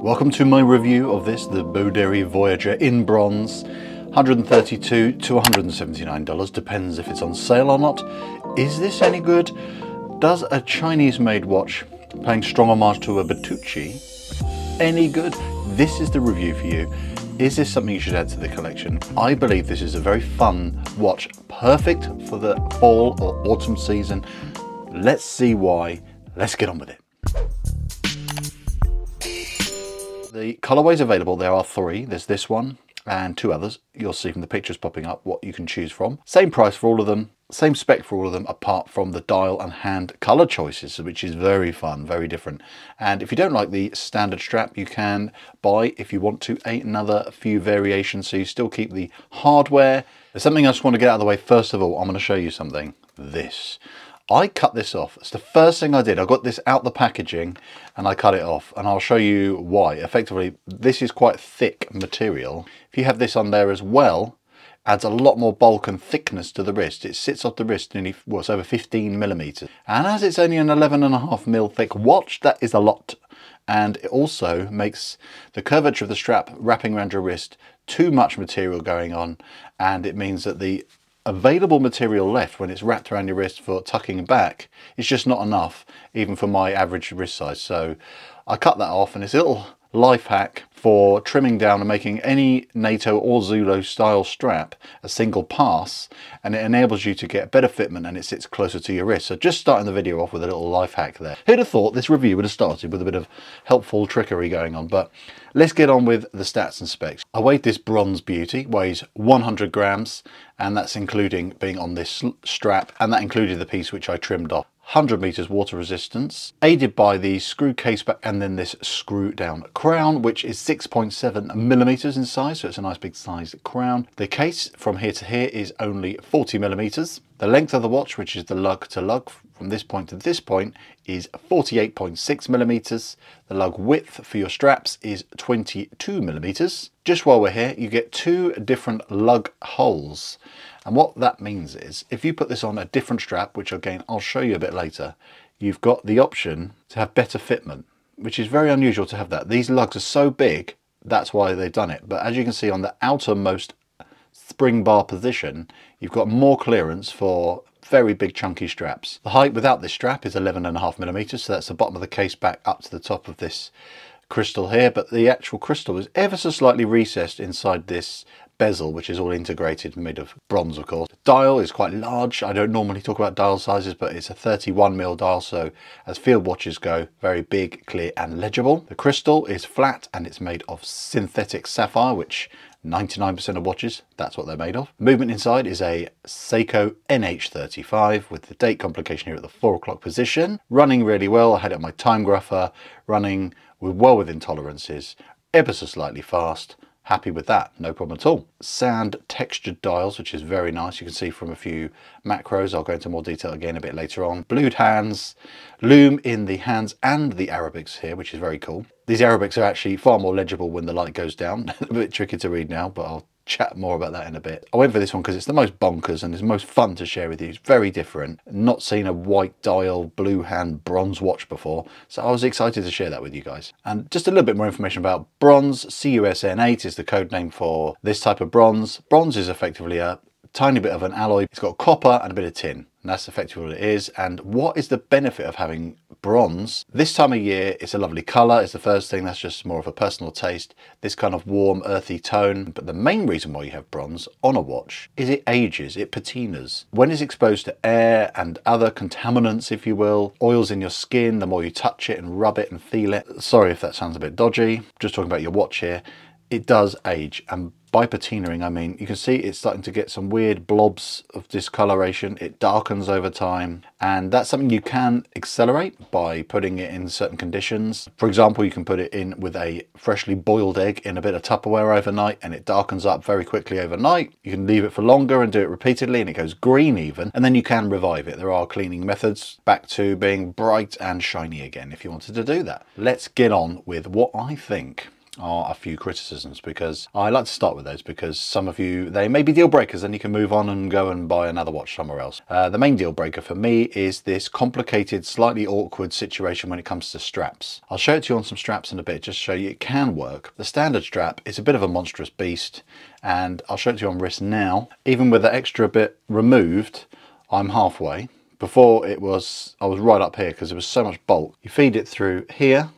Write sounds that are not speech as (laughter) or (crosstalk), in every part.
Welcome to my review of this, the Boderry Voyager in bronze. 132 to 179 dollars depends if it's on sale or not. Is this any good? Does a chinese made watch paying strong homage to a Bertucci any good? This is the review for you. Is this something you should add to the collection? I believe this is a very fun watch perfect for the fall or autumn season. Let's see why. Let's get on with it the colorways available there are three there's this one and two others. You'll see from the pictures popping up what you can choose from. Same price for all of them, same spec for all of them, apart from the dial and hand color choices, which is very fun, very different. And if you don't like the standard strap, you can buy, if you want to, another few variations, so you still keep the hardware. There's something I just want to get out of the way. First of all, I'm going to show you something. This. I cut this off. It's the first thing I did. I got this out the packaging and I cut it off and I'll show you why. Effectively, this is quite thick material. If you have this on there as well, adds a lot more bulk and thickness to the wrist. It sits off the wrist nearly, well, it's over 15 millimeters. And as it's only an 11 and a half mil thick watch, that is a lot. And it also makes the curvature of the strap wrapping around your wrist too much material going on. And it means that the available material left when it's wrapped around your wrist for tucking back is just not enough even for my average wrist size. So I cut that off and it's a little life hack for trimming down and making any NATO or Zulu style strap a single pass and it enables you to get better fitment and it sits closer to your wrist. So just starting the video off with a little life hack there. Who'd have thought this review would have started with a bit of helpful trickery going on but let's get on with the stats and specs. I weighed this bronze beauty, weighs 100 grams and that's including being on this strap and that included the piece which I trimmed off. 100 meters water resistance, aided by the screw case back and then this screw down crown, which is 6.7 millimeters in size, so it's a nice big size crown. The case from here to here is only 40 millimeters. The length of the watch, which is the lug to lug from this point to this point, is 48.6 millimeters. The lug width for your straps is 22 millimeters. Just while we're here, you get two different lug holes. And what that means is if you put this on a different strap, which again, I'll show you a bit later, you've got the option to have better fitment, which is very unusual to have that. These lugs are so big, that's why they've done it. But as you can see on the outermost spring bar position, you've got more clearance for very big chunky straps. The height without this strap is 11 and a half millimeters, so that's the bottom of the case back up to the top of this crystal here, but the actual crystal is ever so slightly recessed inside this bezel, which is all integrated, made of bronze, of course. Dial is quite large. I don't normally talk about dial sizes, but it's a 31 mil dial, so as field watches go, very big, clear, and legible. The crystal is flat and it's made of synthetic sapphire, which 99% of watches, that's what they're made of. movement inside is a Seiko NH35 with the date complication here at the four o'clock position. Running really well. I had it on my time grapher, running with well within tolerances, ever so slightly fast happy with that no problem at all. Sand textured dials which is very nice. You can see from a few macros. I'll go into more detail again a bit later on. Blued hands loom in the hands and the arabics here which is very cool. These arabics are actually far more legible when the light goes down. (laughs) A bit tricky to read now but i'll chat more about that in a bit. I went for this one because it's the most bonkers and it's most fun to share with you. It's very different. Not seen a white dial, blue hand, bronze watch before. So I was excited to share that with you guys. And just a little bit more information about bronze. CUSN8 is the code name for this type of bronze. Bronze is effectively a tiny bit of an alloy. It's got copper and a bit of tin. And that's effectively what it is. And what is the benefit of having bronze? This time of year, it's a lovely color. It's the first thing. That's just more of a personal taste. This kind of warm, earthy tone. But the main reason why you have bronze on a watch is it ages, it patinas. When it's exposed to air and other contaminants, if you will, oils in your skin, the more you touch it and rub it and feel it. Sorry if that sounds a bit dodgy. Just talking about your watch here. It does age and by patinaing, I mean, you can see it's starting to get some weird blobs of discoloration. It darkens over time, and that's something you can accelerate by putting it in certain conditions. For example, you can put it in with a freshly boiled egg in a bit of Tupperware overnight, and it darkens up very quickly overnight. You can leave it for longer and do it repeatedly, and it goes green even, and then you can revive it. There are cleaning methods back to being bright and shiny again if you wanted to do that. Let's get on with what I think are a few criticisms because I like to start with those because some of you, they may be deal breakers and you can move on and go and buy another watch somewhere else. Uh, the main deal breaker for me is this complicated, slightly awkward situation when it comes to straps. I'll show it to you on some straps in a bit just to show you it can work. The standard strap is a bit of a monstrous beast and I'll show it to you on wrist now. Even with the extra bit removed, I'm halfway. Before it was, I was right up here because there was so much bulk. You feed it through here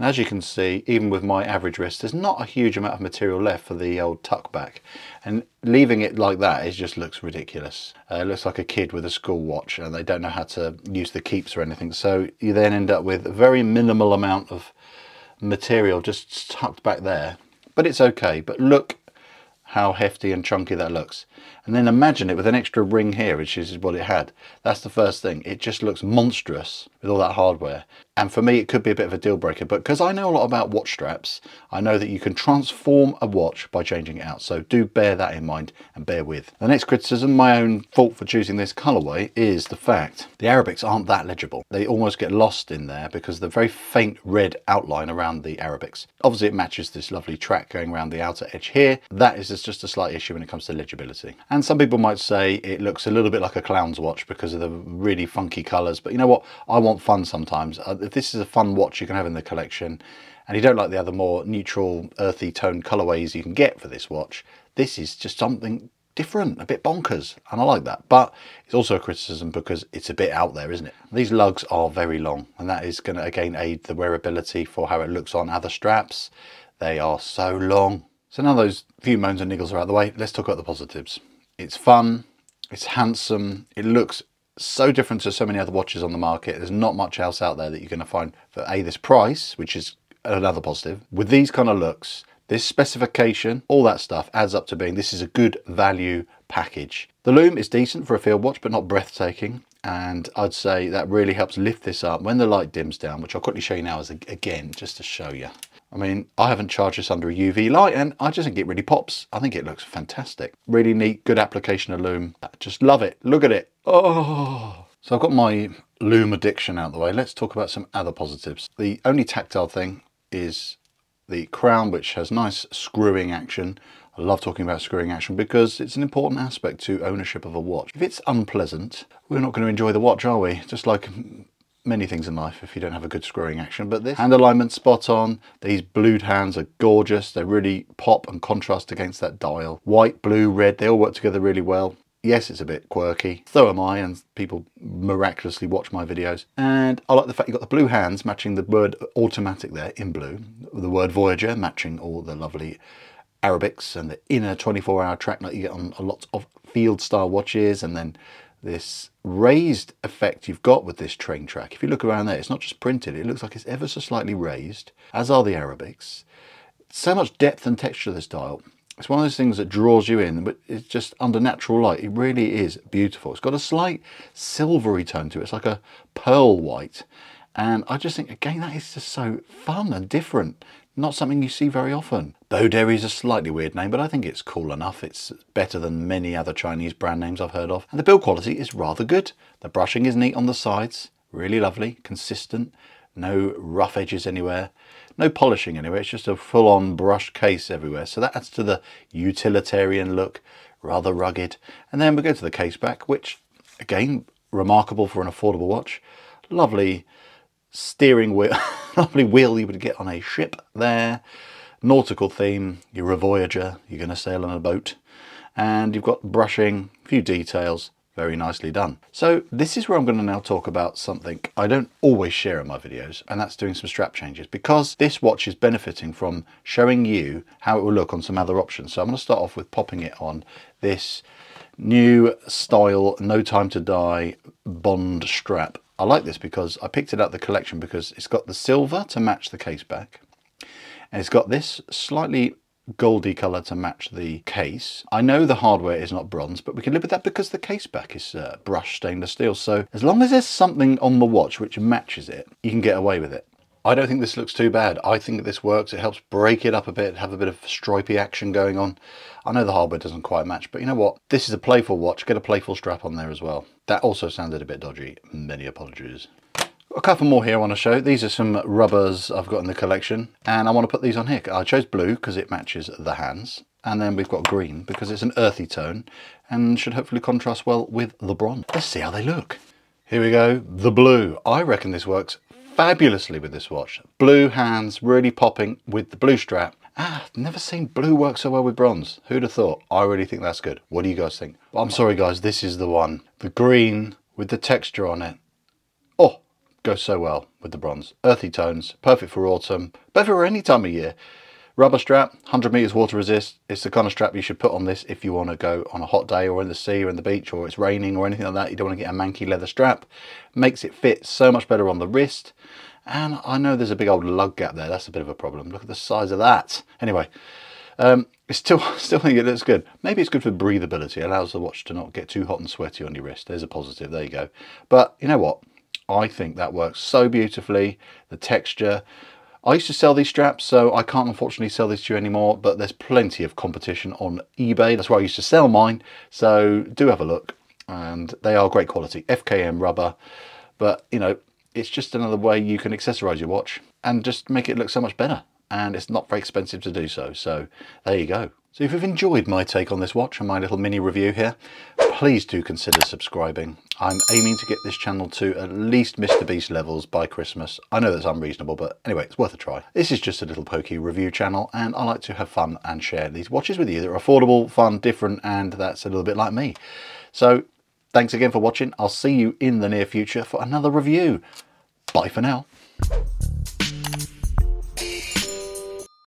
and as you can see, even with my average wrist, there's not a huge amount of material left for the old tuck back. And leaving it like that, it just looks ridiculous. Uh, it looks like a kid with a school watch and they don't know how to use the keeps or anything. So you then end up with a very minimal amount of material just tucked back there. But it's okay. But look how hefty and chunky that looks. And then imagine it with an extra ring here, which is what it had. That's the first thing. It just looks monstrous with all that hardware. And for me, it could be a bit of a deal breaker, but because I know a lot about watch straps, I know that you can transform a watch by changing it out. So do bear that in mind and bear with. The next criticism, my own fault for choosing this colorway, is the fact the Arabics aren't that legible. They almost get lost in there because the very faint red outline around the Arabics. Obviously, it matches this lovely track going around the outer edge here. That is just a slight issue when it comes to legibility. And some people might say it looks a little bit like a clown's watch because of the really funky colors. But you know what? I want fun sometimes. Uh, This is a fun watch you can have in the collection and you don't like the other more neutral earthy tone colorways you can get for this watch this is just something different a bit bonkers and I like that. But it's also a criticism because it's a bit out there isn't it? These lugs are very long and that is going to again aid the wearability for how it looks on other straps. They are so long. So now those few moans and niggles are out of the way let's talk about the positives. It's fun it's handsome it looks so different to so many other watches on the market. There's not much else out there that you're going to find for A, this price, which is another positive. With these kind of looks, this specification, all that stuff adds up to being this is a good value package. The lume is decent for a field watch, but not breathtaking. And I'd say that really helps lift this up when the light dims down, which I'll quickly show you now as again, just to show you. I mean, I haven't charged this under a UV light and I just think it really pops. I think it looks fantastic. Really neat, good application of lume. Just love it. Look at it. Oh. So I've got my lume addiction out the way. Let's talk about some other positives. The only tactile thing is the crown, which has nice screwing action. I love talking about screwing action because it's an important aspect to ownership of a watch. If it's unpleasant, we're not going to enjoy the watch, are we? Just like many things in life if you don't have a good screwing action but this hand alignment spot on. These blued hands are gorgeous. They really pop and contrast against that dial. White blue red they all work together really well. Yes it's a bit quirky. So am i and people miraculously watch my videos. And i like the fact you got the blue hands matching the word automatic there in blue. The word voyager matching all the lovely arabics and the inner 24 hour track that you get on a lot of field style watches and then this raised effect you've got with this train track. If you look around there, it's not just printed, it looks like it's ever so slightly raised, as are the Arabics. So much depth and texture this dial. It's one of those things that draws you in, but it's just under natural light. It really is beautiful. It's got a slight silvery tone to it. It's like a pearl white. And I just think, again, that is just so fun and different. Not something you see very often. Boderry is a slightly weird name, but I think it's cool enough. It's better than many other Chinese brand names I've heard of. And the build quality is rather good. The brushing is neat on the sides, really lovely, consistent, no rough edges anywhere, no polishing anywhere. It's just a full-on brush case everywhere. So that adds to the utilitarian look, rather rugged. And then we go to the case back, which again, remarkable for an affordable watch. Lovely steering wheel, (laughs) lovely wheel you would get on a ship there nautical theme, you're a voyager, you're going to sail on a boat, and you've got brushing, a few details, very nicely done. So this is where I'm going to now talk about something I don't always share in my videos, and that's doing some strap changes, because this watch is benefiting from showing you how it will look on some other options. So I'm going to start off with popping it on this new style no time to die bond strap I like this because I picked it out the collection because it's got the silver to match the case back and it's got this slightly goldy colour to match the case. I know the hardware is not bronze, but we can live with that because the case back is uh, brushed stainless steel. So as long as there's something on the watch which matches it, you can get away with it. I don't think this looks too bad. I think this works. It helps break it up a bit, have a bit of stripy action going on. I know the hardware doesn't quite match, but you know what? This is a playful watch. Get a playful strap on there as well. That also sounded a bit dodgy. Many apologies. A couple more here I want to show. These are some rubbers I've got in the collection and I want to put these on here. I chose blue because it matches the hands and then we've got green because it's an earthy tone and should hopefully contrast well with the bronze. Let's see how they look. Here we go, the blue. I reckon this works fabulously with this watch. Blue hands really popping with the blue strap. Ah, never seen blue work so well with bronze. Who'd have thought? I really think that's good. What do you guys think? I'm sorry guys, this is the one. The green with the texture on it. Oh, goes so well with the bronze. Earthy tones, perfect for autumn, perfect for any time of year. Rubber strap, 100 meters water resist. It's the kind of strap you should put on this if you want to go on a hot day or in the sea or in the beach or it's raining or anything like that. You don't want to get a manky leather strap. Makes it fit so much better on the wrist. And I know there's a big old lug gap there. That's a bit of a problem. Look at the size of that. Anyway, um, it's still (laughs) still think it looks good. Maybe it's good for breathability. It allows the watch to not get too hot and sweaty on your wrist. There's a positive. There you go. But you know what? I think that works so beautifully. The texture. I used to sell these straps, so I can't unfortunately sell these to you anymore, but there's plenty of competition on eBay. That's where I used to sell mine. So do have a look. And they are great quality. FKM rubber. But, you know, it's just another way you can accessorize your watch and just make it look so much better. And it's not very expensive to do so. So there you go. So if you've enjoyed my take on this watch and my little mini review here, please do consider subscribing. I'm aiming to get this channel to at least Mr. Beast levels by Christmas. I know that's unreasonable, but anyway, it's worth a try. This is just a little pokey review channel and I like to have fun and share these watches with you. They're affordable, fun, different, and that's a little bit like me. So thanks again for watching. I'll see you in the near future for another review. Bye for now.